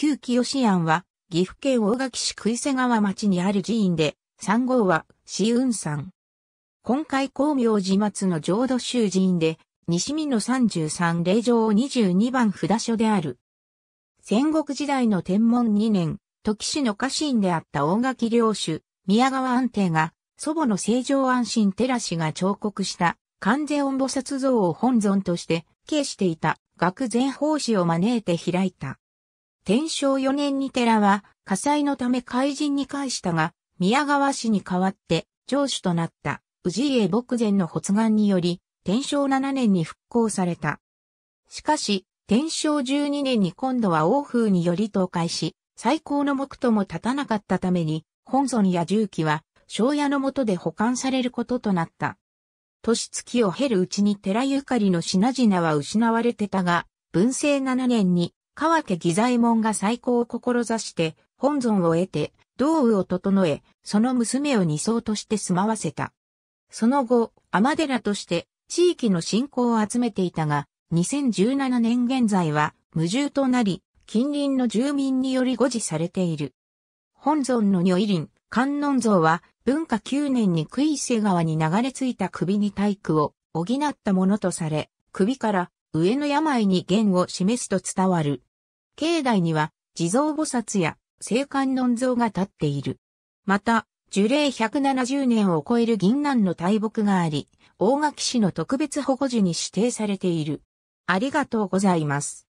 旧清庵は、岐阜県大垣市杭瀬川町にある寺院で、三号は、四雲山。今回光明寺末の浄土宗寺院で、西見の33霊場22番札所である。戦国時代の天文2年、時市の家臣であった大垣領主、宮川安定が、祖母の聖常安心寺氏が彫刻した関世音菩薩像を本尊として敬していた学前法師を招いて開いた。天正4年に寺は火災のため開人に返したが、宮川氏に代わって城主となった氏家牧前の発願により、天正7年に復興された。しかし、天正12年に今度は王風により倒壊し、最高の目とも立たなかったために、本尊や重機は、庄屋の下で保管されることとなった。年月を経るうちに寺ゆかりの品々は失われてたが、文政7年に川家義左衛門が再興を志して、本尊を得て、道具を整え、その娘を二層として住まわせた。その後、天寺として地域の信仰を集めていたが、2017年現在は無住となり、近隣の住民により護持されている。本尊の如意輪、観音像は文化9年に杭瀬川に流れ着いた首に体育を補ったものとされ、首から上の病に弦を示すと伝わる。境内には地蔵菩薩や聖観音像が建っている。また、樹齢170年を超える銀南の大木があり、大垣市の特別保護樹に指定されている。ありがとうございます。